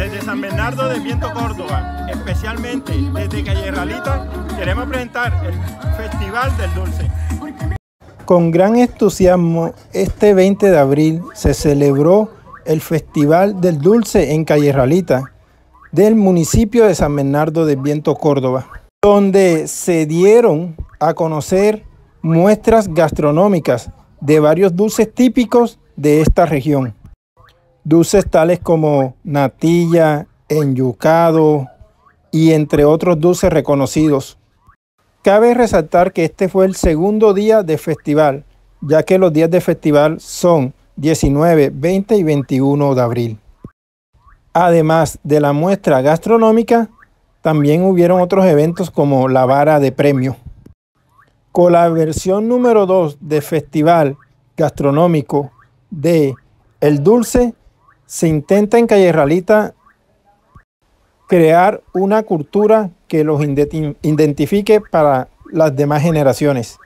Desde San Bernardo del Viento Córdoba, especialmente desde Calle Ralita, queremos presentar el Festival del Dulce. Con gran entusiasmo, este 20 de abril se celebró el Festival del Dulce en Calle Ralita del municipio de San Bernardo del Viento Córdoba, donde se dieron a conocer muestras gastronómicas de varios dulces típicos de esta región. Dulces tales como natilla, enyucado y entre otros dulces reconocidos. Cabe resaltar que este fue el segundo día de festival, ya que los días de festival son 19, 20 y 21 de abril. Además de la muestra gastronómica, también hubieron otros eventos como la vara de premio. Con la versión número 2 de Festival Gastronómico de El Dulce, se intenta en Calle Ralita crear una cultura que los identifique para las demás generaciones.